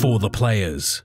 for the players.